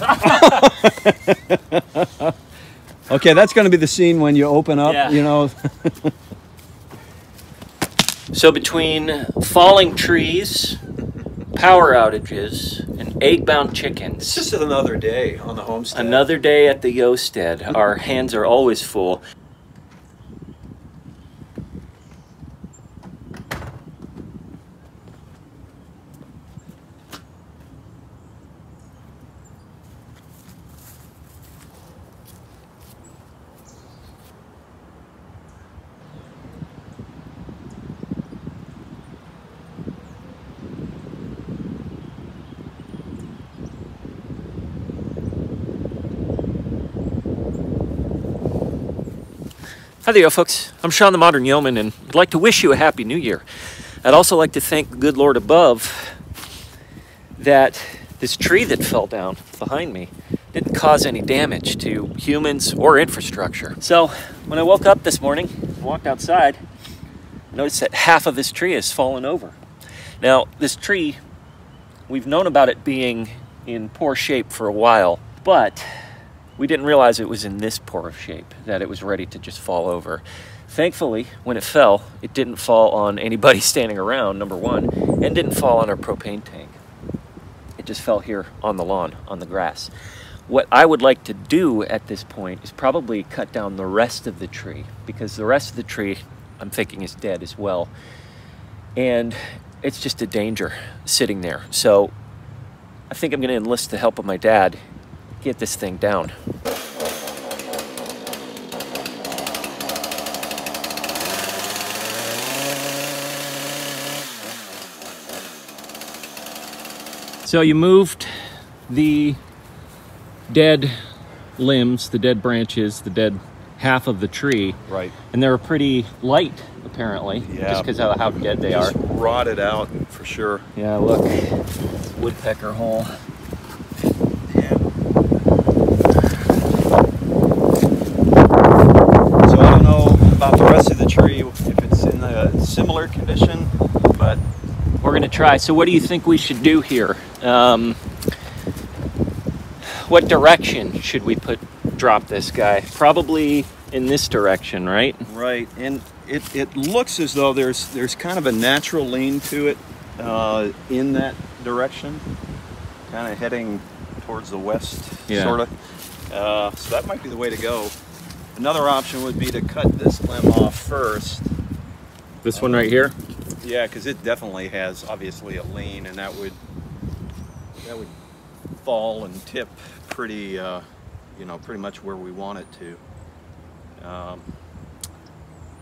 Okay, that's going to be the scene when you open up, Yeah. you know. So between falling trees, power outages, and egg-bound chickens, It's just another day on the homestead. another day at the Yosted. Our hands are always full. Hi there, folks. I'm Sean the Modern Yeoman, and I'd like to wish you a happy new year. I'd also like to thank the good Lord above that this tree that fell down behind me didn't cause any damage to humans or infrastructure. So when I woke up this morning and walked outside, I noticed that half of this tree has fallen over. Now, this tree, we've known about it being in poor shape for a while, but we didn't realize it was in this poor of shape, that it was ready to just fall over. Thankfully, when it fell, it didn't fall on anybody standing around, number one, and didn't fall on our propane tank. It just fell here on the lawn, on the grass. What I would like to do at this point is probably cut down the rest of the tree, because the rest of the tree, I'm thinking, is dead as well. And it's just a danger sitting there. So I think I'm going to enlist the help of my dad get this thing down. So you moved the dead limbs, the dead branches, the dead half of the tree, Right. and they were pretty light apparently, Yeah. just because of how dead they are. Just rotted out for sure. Yeah, look, woodpecker hole. So I don't know about the rest of the tree if it's in a similar condition, but We're gonna try. So, what do you think we should do here? Um, what direction should we put drop this guy? Probably in this direction, right? right. And it, it looks as though there's there's kind of a natural lean to it uh, in that direction, kind of heading towards the west, Yeah. sort of. Uh, so that might be the way to go. Another option would be to cut this limb off first. This one right here. Yeah, because it definitely has obviously a lean, and that would that would fall and tip pretty, uh, you know, pretty much where we want it to. Um,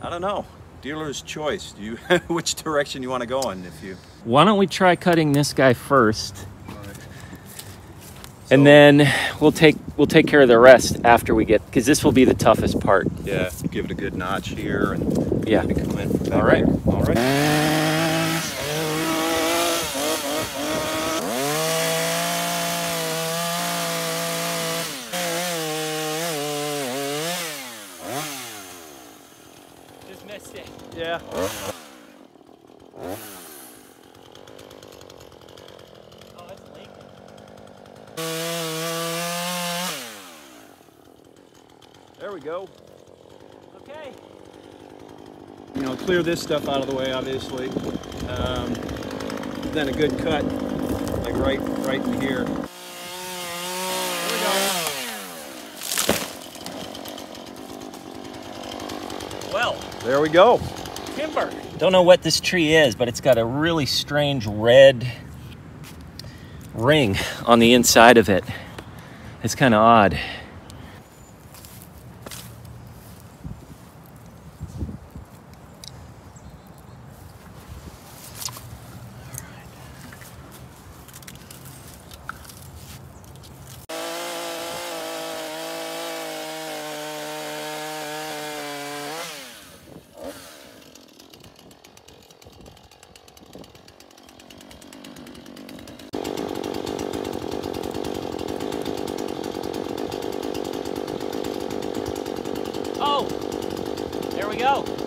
I don't know. Dealer's choice. Do you which direction you want to go in? If you Why don't we try cutting this guy first, So- and then we'll take we'll take care of the rest after we get because this will be the toughest part. yeah, give it a good notch here, and Yeah. maybe come in. All right. here. All right. Just missed it. Yeah. Oh, it's leaking. There we go. Okay. you know, clear this stuff out of the way, obviously. Um, then a good cut, like right, right in here. There we go. Well. There we go. timber. Don't know what this tree is, but it's got a really strange red ring on the inside of it. It's kind of odd. Oh, there we go.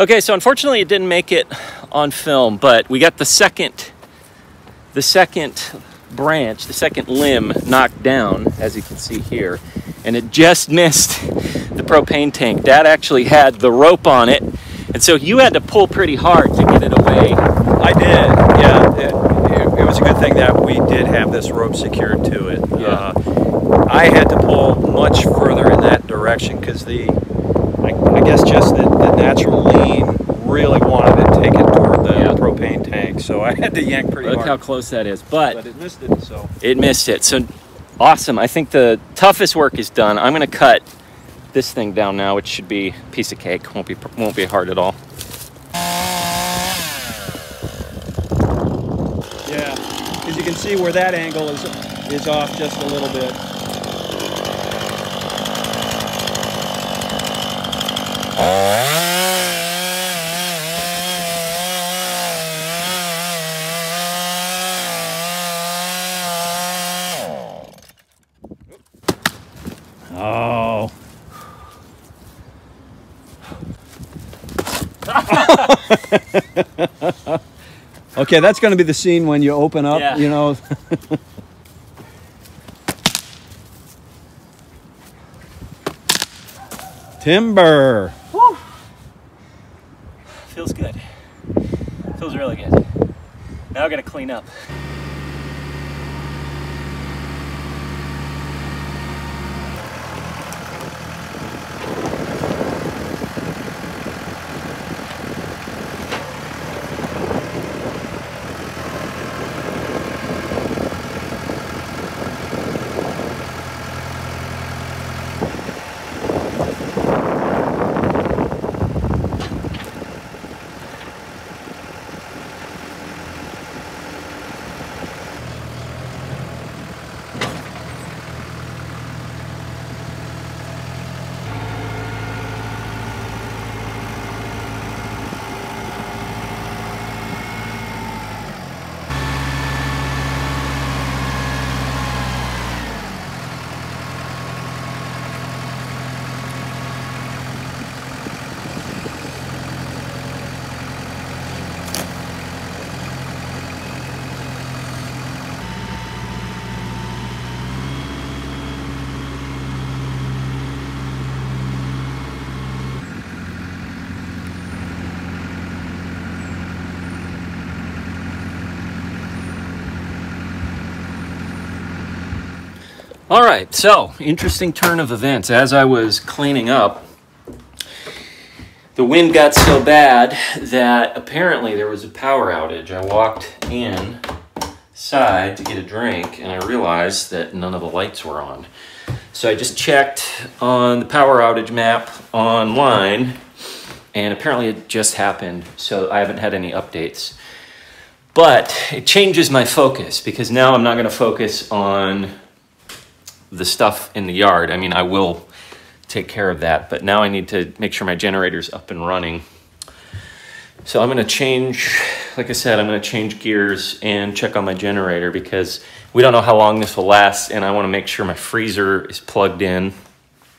Okay, so unfortunately it didn't make it on film, but we got the second the second branch, the second limb knocked down, as you can see here, and it just missed the propane tank. Dad actually had the rope on it, and so you had to pull pretty hard to get it away. I did, yeah. It, it, it was a good thing that we did have this rope secured to it. Yeah. Uh, I had to pull much further in that direction because the, guess just the, the natural lean really wanted to take it toward the Yeah. propane tank, so I had to yank pretty Look how close that is. But But it missed it, so. it missed it. So awesome. I think the toughest work is done. I'm gonna cut this thing down now, which should be a piece of cake. Won't be won't be hard at all. Yeah, because you can see where that angle is is off just a little bit. Oh. Okay, that's going to be the scene when you open up, Yeah. you know. Timber. Woo. Feels good. Feels really good. Now I gotta clean up. All right, so interesting turn of events. As I was cleaning up, the wind got so bad that apparently there was a power outage. I walked in side to get a drink and I realized that none of the lights were on. So I just checked on the power outage map online and apparently it just happened. So I haven't had any updates. But it changes my focus because now I'm not going to focus on the stuff in the yard. I mean, I will take care of that, but now I need to make sure my generator's up and running. So I'm going to change, like I said, I'm going to change gears and check on my generator because we don't know how long this will last, and I want to make sure my freezer is plugged in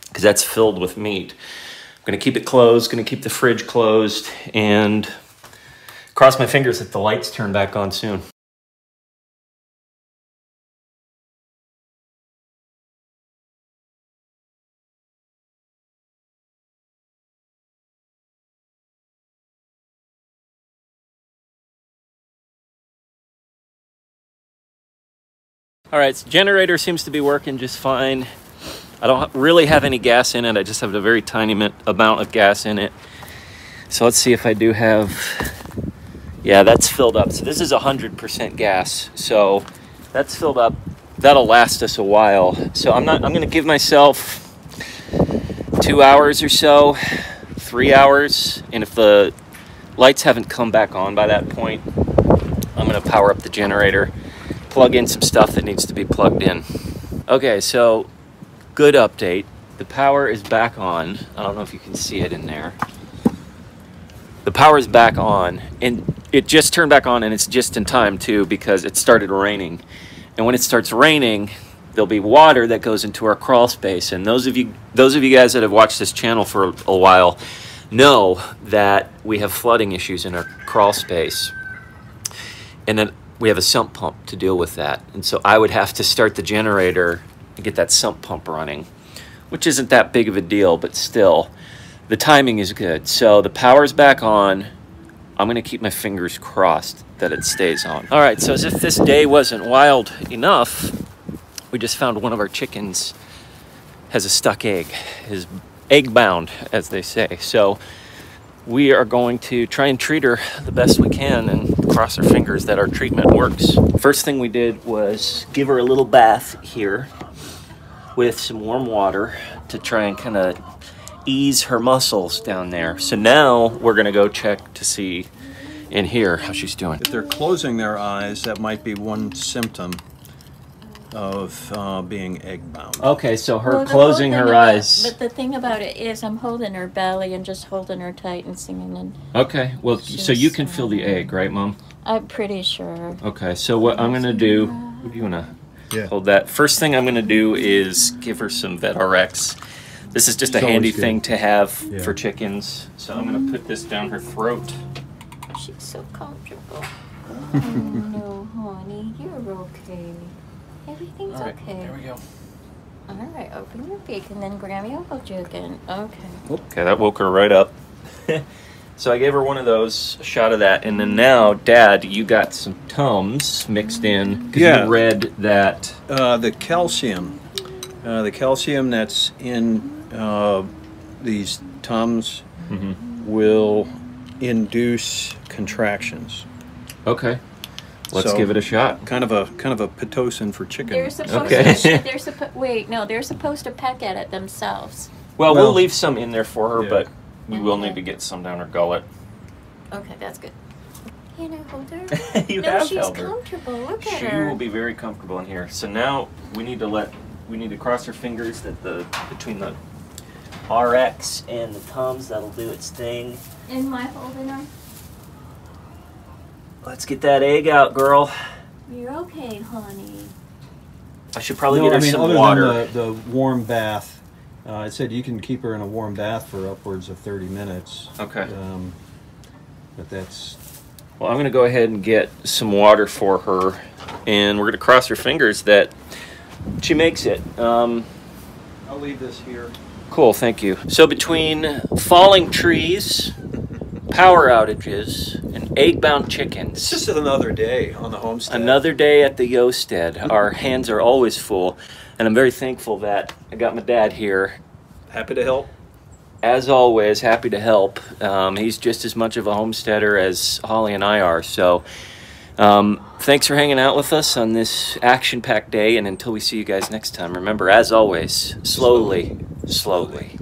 because that's filled with meat. I'm going to keep it closed, going to keep the fridge closed, and cross my fingers that the lights turn back on soon. All right, so generator seems to be working just fine. I don't really have any gas in it. I just have a very tiny amount of gas in it. So let's see if I do have. Yeah, that's filled up. So this is 100% gas. So that's filled up. That'll last us a while. So I'm not. I'm gonna give myself two hours or so, three hours, and if the lights haven't come back on by that point, I'm gonna power up the generator plug in some stuff that needs to be plugged in. Okay, so good update. The power is back on. I don't know if you can see it in there. The power is back on, and it just turned back on, and it's just in time too because it started raining. And when it starts raining, there'll be water that goes into our crawl space. And those of you, those of you guys that have watched this channel for a while, know that we have flooding issues in our crawl space. And then we have a sump pump to deal with that. And so I would have to start the generator and get that sump pump running, which isn't that big of a deal, but still, the timing is good. So the power's back on. I'm going to keep my fingers crossed that it stays on. All right, so as if this day wasn't wild enough, we just found one of our chickens has a stuck egg, is egg bound, as they say. So we are going to try and treat her the best we can and cross our fingers that our treatment works. First thing we did was give her a little bath here with some warm water to try and kind of ease her muscles down there. So now we're gonna go check to see in here how she's doing. If they're closing their eyes, that might be one symptom of uh, being egg bound. Okay, so her Well, the closing whole her thing about- eyes. But the thing about it is, I'm holding her belly and just holding her tight and singing, and Okay, well, so you can feel the egg, right, Mom? I'm pretty sure. Okay, so what I'm gonna do, what do you wanna Yeah. hold that? First thing I'm gonna do is give her some VetRx. This is just a It's always handy good. thing to have Yeah. for chickens. So I'm gonna put this down her throat. She's so comfortable. oh no, honey, you're okay. Everything's All right, okay. there we go. All right, open your beak, and then Grammy will hold you again. Okay. Okay, that woke her right up. so I gave her one of those, a shot of that, and then now, Dad, you got some Tums mixed in because Yeah. you read that. Uh, the calcium, uh, the calcium that's in uh, these tums Mhm. will induce contractions. Okay, let's So- give it a shot. Kind of a kind of a pitocin for chicken. They're supposed Okay. to. They're supposed. Wait, no, they're supposed to peck at it themselves. Well, we'll Well- leave some in there for her, Yeah. but we will need to get some down her gullet. Okay, that's good. Can I hold her? you no, have she's held her. comfortable. Look at She her. will be very comfortable in here. So now we need to let we need to cross her fingers that the between the RX and the Tums that'll do its thing. Am I holding her? Let's get that egg out, girl. You're okay, honey. I should probably no, get her I mean, some other water. than the, the warm bath, uh, it said you can keep her in a warm bath for upwards of 30 minutes. Okay. Um, but that's Well, I'm going to go ahead and get some water for her, and we're going to cross her fingers that she makes it. Um, I'll leave this here. Cool, thank you. So between falling trees, power outages, and egg-bound It's chickens, just another day on the homestead. another day at the Yosted. Our hands are always full, and I'm very thankful that I got my dad here. Happy to help. As always, happy to help. Um, he's just as much of a homesteader as Holly and I are. So, um, thanks for hanging out with us on this action-packed day. And until we see you guys next time, remember, as always, slowly, slowly.